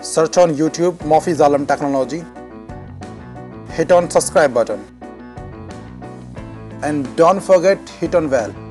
search on YouTube Mofiz Alam Technology. Hit on subscribe button. And don't forget hit on bell.